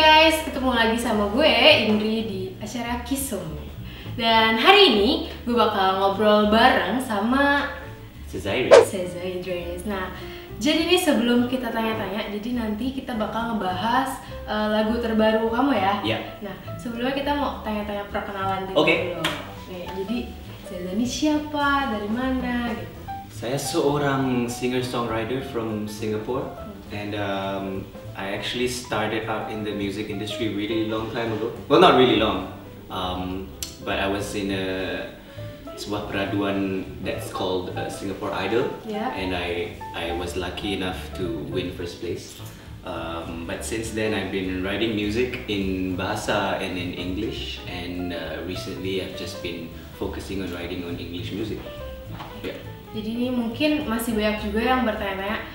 guys, ketemu lagi sama gue Indri di acara Kisum. Dan hari ini gue bakal ngobrol bareng sama. Seza Idris. Nah, jadi ini sebelum kita tanya-tanya, jadi nanti kita bakal ngebahas eh, lagu terbaru kamu ya. Ya. Nah, sebelumnya kita mau tanya-tanya perkenalan dulu. Oke. Nih, jadi Seza ini siapa, dari mana gitu. Saya seorang singer-songwriter from Singapore and um, I actually started out in the music industry really long time ago. Well, not really long, um, but I was in a sebuah peraduan that's called uh, Singapore Idol, Yeah. and I I was lucky enough to win first place. Um, but since then, I've been writing music in Bahasa and in English, and uh, recently I've just been focusing on writing on English music. Yeah. Jadi ini mungkin masih banyak juga yang bertanya-tanya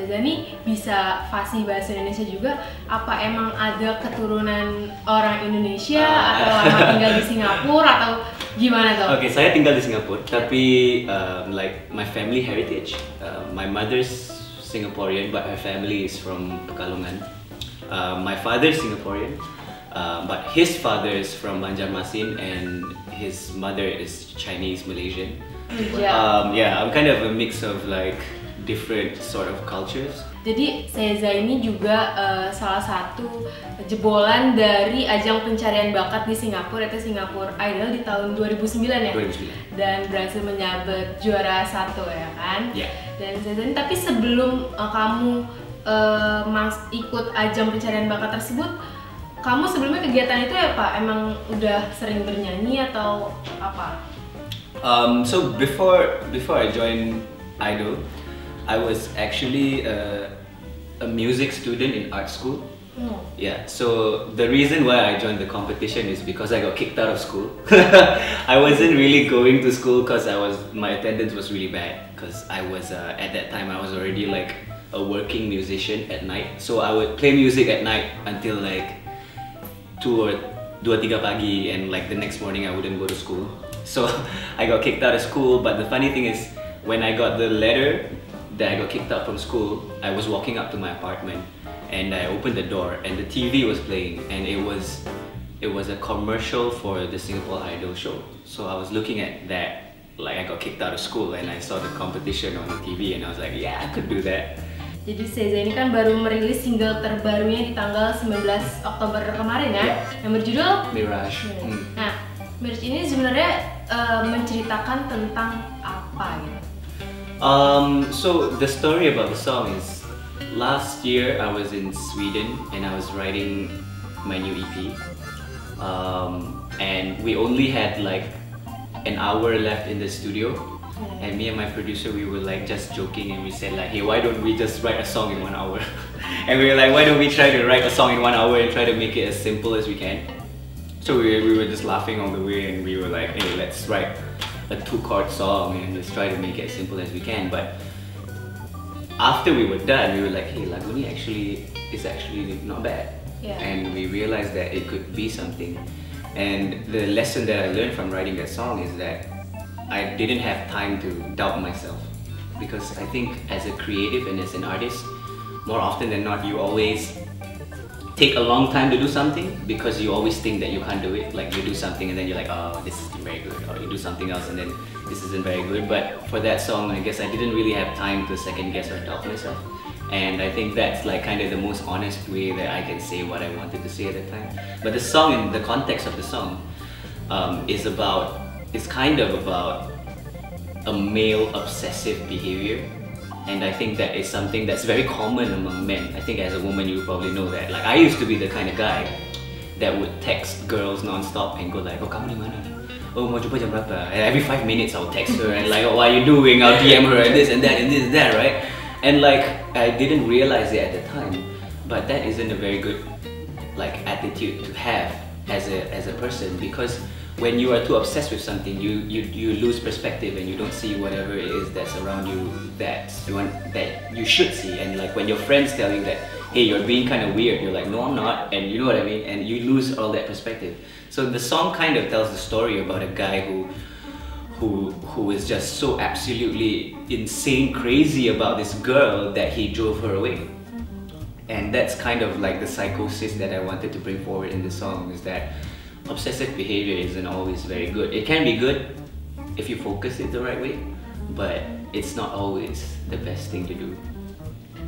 Zaza nih bisa fasih bahasa Indonesia juga apa emang ada keturunan orang Indonesia Ah. atau emang tinggal di Singapura atau gimana tuh? Okay, saya tinggal di Singapura, tapi um, like my family heritage, uh, my mother's Singaporean, but her family is from Pekalongan. Uh, my father's Singaporean, uh, but his father is from Banjarmasin and his mother is Chinese Malaysian. Yeah. Um, yeah, I'm kind of a mix of like different sort of cultures. Jadi Seza ini juga eh, salah satu jebolan dari ajang pencarian bakat di Singapura itu Singapore Idol di tahun 2009 ya. 2009. Dan berhasil menyabet juara satu ya kan. Ya. Dan Seza ini tapi sebelum eh, kamu eh, mas ikut ajang pencarian bakat tersebut, kamu sebelumnya kegiatan itu ya Pak emang udah sering bernyanyi atau apa? Um, so before before I joined Idol, I was actually a, a music student in art school. Hmm. Yeah, so the reason why I joined the competition is because I got kicked out of school. I wasn't really going to school because I was my attendance was really bad because I was uh, at that time I was already like a working musician at night. So I would play music at night until like two or dua tiga pagi and like the next morning I wouldn't go to school. So I got kicked out of school. But the funny thing is when I got the letter that I got kicked out from school, I was walking up to my apartment and I opened the door and the TV was playing and it was it was a commercial for the Singapore Idol show. So I was looking at that like I got kicked out of school and I saw the competition on the TV and I was like, yeah, I could do that. Jadi Seza ini kan baru merilis single terbarunya di tanggal 19 Oktober kemarin ya, Ya. yang berjudul Mirage. Hmm. Nah, Mirage ini sebenarnya eh, menceritakan tentang apa gitu? Um, so the story about the song is last year I was in Sweden and I was writing my new EP. Um, and we only had like an hour left in the studio. And me and my producer, we were like just joking and we said like, hey, why don't we just write a song in one hour? and we were like, why don't we try to write a song in one hour and try to make it as simple as we can? So we, we were just laughing all the way and we were like, hey, let's write a two chord song and just try to make it as simple as we can. But after we were done, we were like, hey, Laguni actually is actually not bad. Yeah. And we realized that it could be something. And the lesson that I learned from writing that song is that I didn't have time to doubt myself. Because I think as a creative and as an artist, more often than not, you always take a long time to do something because you always think that you can't do it. Like you do something and then you're like, oh, this isn't very good. Or you do something else and then this isn't very good. But for that song, I guess I didn't really have time to second guess or doubt myself. And I think that's like kind of the most honest way that I can say what I wanted to say at the time. But the song, in the context of the song, um, is about, it's kind of about a male obsessive behavior and I think that is something that's very common among men. I think as a woman you probably know that. Like I used to be the kind of guy that would text girls non-stop and go like, oh kamu di mana? Oh mau jumpa jam berapa? And every five minutes I'll text her and like, oh what are you doing? I'll DM her and this and that and this and that, right? And like I didn't realize it at the time, but that isn't a very good like attitude to have as a as a person because when you are too obsessed with something you you, you lose perspective and you don't see whatever it is that's around you that you want that you should see. And like when your friends tell you that hey you're being kind of weird you're like no I'm not and you know what I mean? And you lose all that perspective. So the song kind of tells the story about a guy who who who is just so absolutely insane crazy about this girl that he drove her away. And that's kind of like the psychosis that I wanted to bring forward in the song is that obsessive behavior isn't always very good. It can be good if you focus it the right way, but it's not always the best thing to do.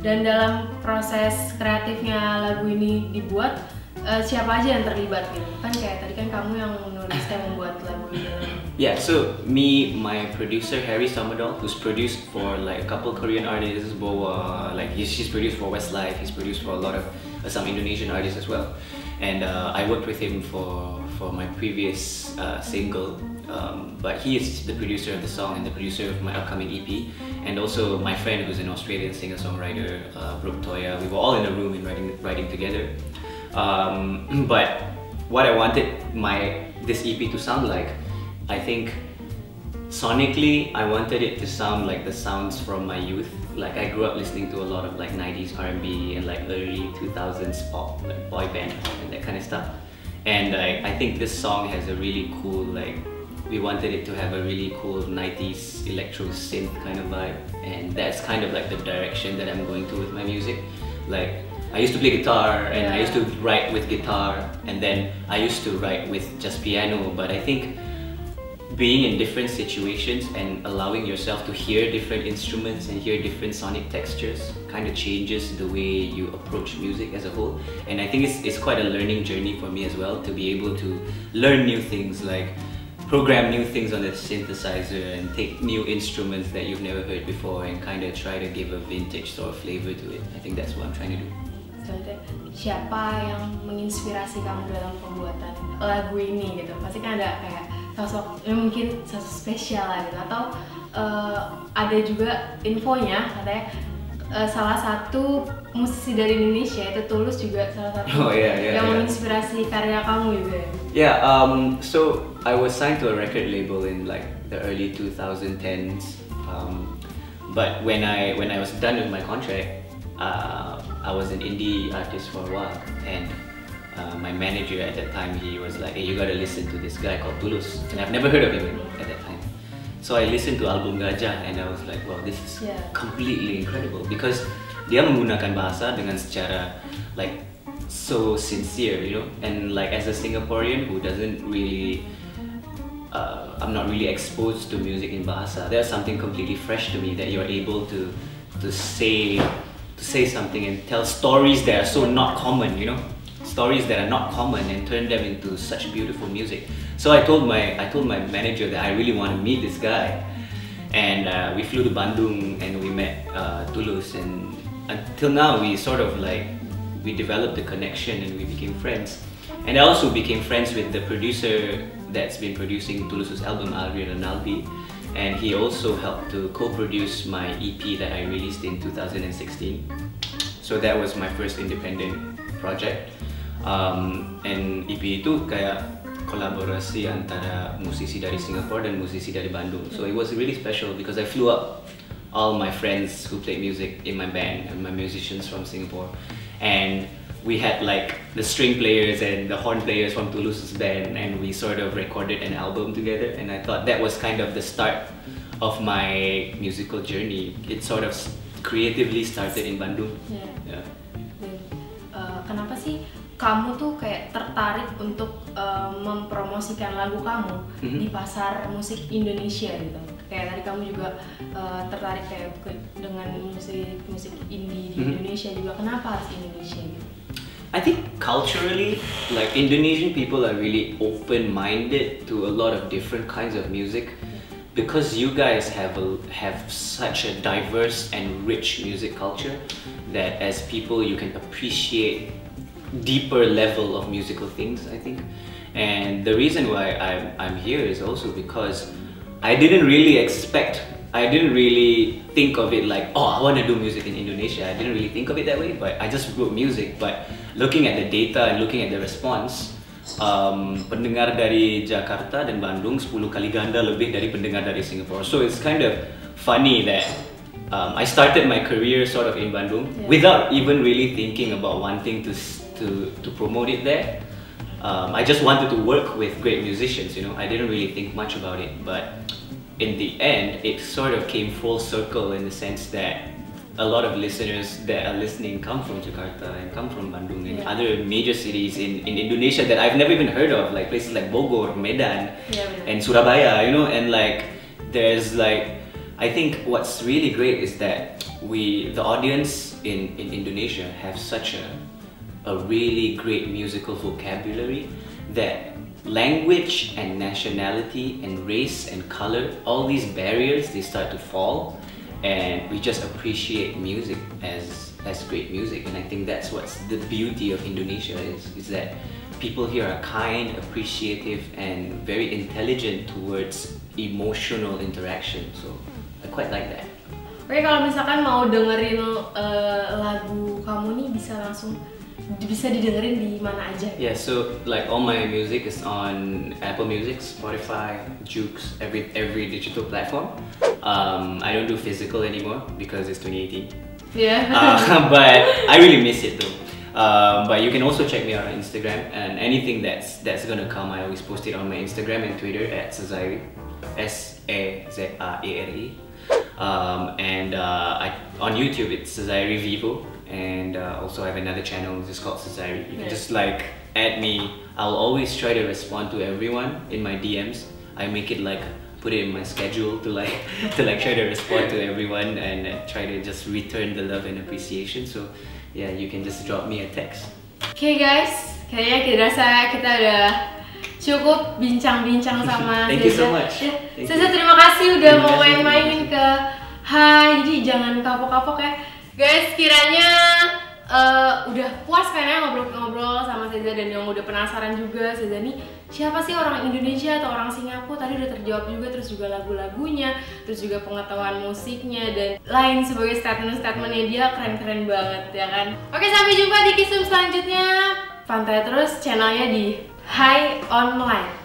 Dan dalam proses kreatifnya lagu ini dibuat, uh, siapa aja yang terlibat gitu? Kan kayak tadi kan kamu yang menulis membuat lagu ini. Yeah, so me, my producer Harry Sommerdahl, who's produced for like a couple Korean artists, BoA, like he's, he's produced for Westlife, he's produced for a lot of uh, some Indonesian artists as well, and uh, I worked with him for for my previous uh, single. Um, but he is the producer of the song and the producer of my upcoming EP, and also my friend who's an Australian singer-songwriter, uh, Brooke Toya. We were all in a room and writing writing together. Um, but what I wanted my this EP to sound like, I think sonically I wanted it to sound like the sounds from my youth. Like I grew up listening to a lot of like 90s R&B and like early 2000s pop, like boy band and that kind of stuff. And I, I think this song has a really cool like we wanted it to have a really cool 90s electro synth kind of vibe. And that's kind of like the direction that I'm going to with my music. Like I used to play guitar and I used to write with guitar. And then I used to write with just piano. But I think being in different situations and allowing yourself to hear different instruments and hear different sonic textures kind of changes the way you approach music as a whole and I think it's, it's quite a learning journey for me as well to be able to learn new things like program new things on the synthesizer and take new instruments that you've never heard before and kind of try to give a vintage sort of flavor to it. I think that's what I'm trying to do. Siapa yang menginspirasi kamu dalam pembuatan lagu ini gitu? Pasti kan ada kayak sosok ya mungkin sosok spesial lah gitu atau uh, ada juga infonya katanya uh, salah satu musisi dari Indonesia itu Tulus juga salah satu oh, yeah, yeah, yang yeah. menginspirasi karya kamu juga. Yeah, um, so I was signed to a record label in like the early 2010s. Um, but when I when I was done with my contract, uh, I was an indie artist for a while, and uh, my manager at that time he was like, "Hey, you gotta listen to this guy called Tulus," and I've never heard of him at that time. So I listened to album Gajah and I was like, wow, this is Yeah. completely incredible because dia menggunakan bahasa dengan secara like so sincere, you know. And like as a Singaporean who doesn't really, uh, I'm not really exposed to music in bahasa. There's something completely fresh to me that you're able to to say say something and tell stories that are so not common, you know stories that are not common and turn them into such beautiful music. So I told my I told my manager that I really want to meet this guy, and uh, we flew to Bandung and we met uh, and until now we sort of like we developed a connection and we became friends. And I also became friends with the producer that's been producing Tulus's album Ari Renaldi, and he also helped to co-produce my EP that I released in 2016. So that was my first independent project. Um, and EP itu kayak kolaborasi antara musisi dari Singapore dan musisi dari Bandung. So it was really special because I flew up all my friends who played music in my band and my musicians from Singapore. And we had like the string players and the horn players from Toulouse's band and we sort of recorded an album together and I thought that was kind of the start of my musical journey. It sort of creatively started in Bandung. Yeah. Yeah. Uh, kenapa sih kamu tuh kayak tertarik untuk uh, mempromosikan lagu kamu Mhm. di pasar musik Indonesia gitu? Kayak tadi kamu juga uh, tertarik kayak dengan musik musik indie di Mhm. Indonesia juga. Kenapa harus Indonesia gitu? I think culturally, like Indonesian people are really open-minded to a lot of different kinds of music because you guys have a, have such a diverse and rich music culture that as people you can appreciate deeper level of musical things I think. And the reason why I'm, I'm here is also because I didn't really expect I didn't really think of it like oh I want to do music in Indonesia. I didn't really think of it that way but I just wrote music. But looking at the data and looking at the response um, pendengar dari Jakarta dan Bandung 10 kali ganda lebih dari pendengar dari Singapore so it's kind of funny that um, I started my career sort of in Bandung Yeah. without even really thinking about wanting to to to promote it there. Um, I just wanted to work with great musicians. You know, I didn't really think much about it, but in the end, it sort of came full circle in the sense that a lot of listeners that are listening come from Jakarta and come from Bandung and Yeah. other major cities in, in Indonesia that I've never even heard of, like places like Bogor, Medan, benar. and Surabaya, you know, and like there's like I think what's really great is that we the audience in, in Indonesia have such a a really great musical vocabulary that language and nationality and race and color all these barriers they start to fall and we just appreciate music as as great music. And i think that's what's the beauty of indonesia is is that people here are kind appreciative and very intelligent towards emotional interaction. So i quite like that. Oke kalau misalkan mau dengerin eh, lagu kamu nih bisa langsung bisa didengerin di mana aja. Yeah, so like all my music is on Apple Music, Spotify, JOOX, every every digital platform. Um, I don't do physical anymore because it's 2018. Yeah. Uh, but I really miss it though. Um, but you can also check me out on Instagram and anything that's that's gonna come. I always post it on my Instagram and Twitter at Sezairi, S A Z A E R E. Um, and uh, I, on YouTube it's Sezairi Vevo, and uh, also I have another channel just called Sezairi. You can Yeah. just like add me. I'll always try to respond to everyone in my DMs. I make it like put it in my schedule to like to like try to respond to everyone and uh, try to just return the love and appreciation. So yeah, you can just drop me a text. Okay guys, kayaknya kita rasa kita udah cukup bincang-bincang sama Thank you so much. Ya, Thank terima kasih udah Terima mau main-main ke Hai, jadi jangan kapok-kapok ya Guys, kiranya eh, udah puas kan ya ngobrol-ngobrol sama Zeza dan yang udah penasaran juga. Zeza nih siapa sih orang Indonesia atau orang Singapura? Tadi udah terjawab juga terus juga lagu-lagunya terus juga pengetahuan musiknya dan lain sebagai statement-statementnya. Dia keren-keren banget ya kan? Oke sampai jumpa di kisum selanjutnya. Pantai terus channelnya di High Online